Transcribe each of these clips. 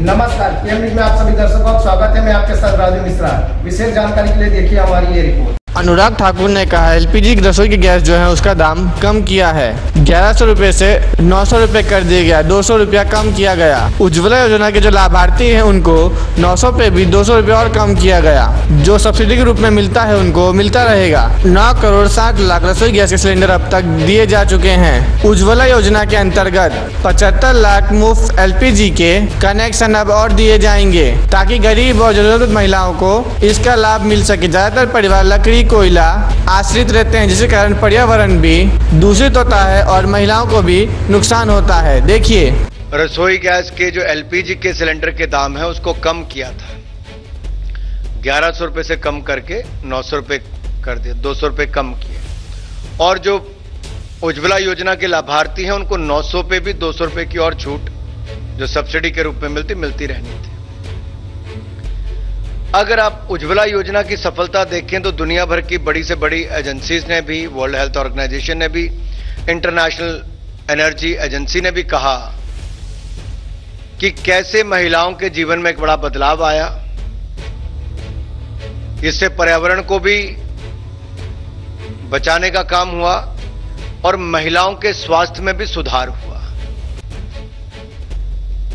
नमस्कार PM news में आप सभी दर्शकों का स्वागत है। मैं आपके साथ राजू मिश्रा। विशेष जानकारी के लिए देखिए हमारी ये रिपोर्ट अनुराग ठाकुर ने कहा, एलपीजी रसोई की गैस जो है उसका दाम कम किया है। ग्यारह सौ रूपए से नौ सौ रूपए कर दिया गया, दो सौ रूपया कम किया गया। उज्ज्वला योजना के जो लाभार्थी हैं उनको नौ सौ पे भी दो सौ रूपया और कम किया गया। जो सब्सिडी के रूप में मिलता है उनको मिलता रहेगा। नौ करोड़ साठ लाख रसोई गैस के सिलेंडर अब तक दिए जा चुके हैं। उज्ज्वला योजना के अंतर्गत पचहत्तर लाख मुफ़्त एलपीजी के कनेक्शन अब और दिए जाएँगे, ताकि गरीब और जरूरतमंद महिलाओं को इसका लाभ मिल सके। ज़्यादातर परिवार लकड़ी कोयला आश्रित रहते हैं, जिसके कारण पर्यावरण भी दूषित होता है और महिलाओं को भी नुकसान होता है। देखिए। रसोई गैस के जो एलपीजी के सिलेंडर के दाम है, उसको कम किया था। ग्यारह सौ रुपये से कम करके नौ सौ रुपये कर दिए दो सौ रुपये कम किए। और जो उज्ज्वला योजना के लाभार्थी हैं, उनको नौ सौ पे भी दो सौ रुपये की और छूट, जो सब्सिडी के रूप में मिलती मिलती रहनी थी। अगर आप उज्ज्वला योजना की सफलता देखें तो दुनिया भर की बड़ी से बड़ी एजेंसीज ने भी वर्ल्ड हेल्थ ऑर्गेनाइजेशन ने भी इंटरनेशनल एनर्जी एजेंसी ने भी कहा कि कैसे महिलाओं के जीवन में एक बड़ा बदलाव आया। इससे पर्यावरण को भी बचाने का काम हुआ और महिलाओं के स्वास्थ्य में भी सुधार हुआ।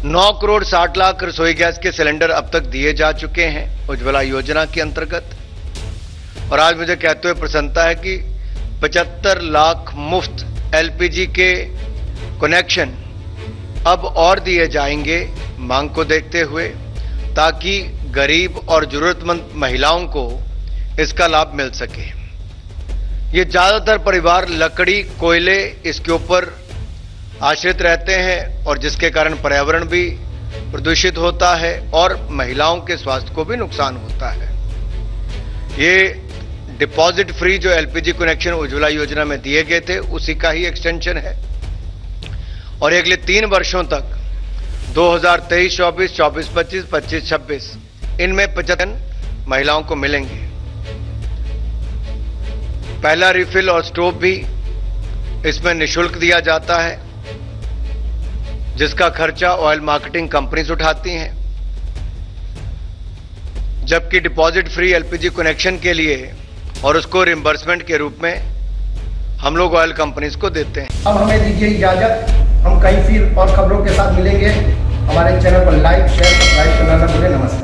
नौ करोड़ साठ लाख रसोई गैस के सिलेंडर अब तक दिए जा चुके हैं उज्ज्वला योजना के अंतर्गत। और आज मुझे कहते हुए प्रसन्नता है कि पचहत्तर लाख मुफ़्त एलपीजी के कनेक्शन अब और दिए जाएँगे मांग को देखते हुए, ताकि गरीब और जरूरतमंद महिलाओं को इसका लाभ मिल सके। ये ज़्यादातर परिवार लकड़ी, कोयले, इसके ऊपर आश्रित रहते हैं और जिसके कारण पर्यावरण भी प्रदूषित होता है और महिलाओं के स्वास्थ्य को भी नुकसान होता है। ये डिपॉजिट फ्री जो एलपीजी कनेक्शन उज्ज्वला योजना में दिए गए थे, उसी का ही एक्सटेंशन है। और अगले तीन वर्षों तक 2023 24 24 25 25 26 इनमें पचहत्तर महिलाओं को मिलेंगे। पहला रिफिल और स्टोव भी इसमें निशुल्क दिया जाता है। जिसका खर्चा ऑयल मार्केटिंग कंपनीज़ उठाती हैं। जबकि डिपॉजिट फ्री एलपीजी कनेक्शन के लिए और उसको रिम्बर्समेंट के रूप में हम लोग ऑयल कंपनीज़ को देते हैं। अब हमें दीजिए इजाज़त। हम कई फिर और खबरों के साथ मिलेंगे। हमारे चैनल पर लाइक शेयर सब्सक्राइब करना ना भूलें। नमस्कार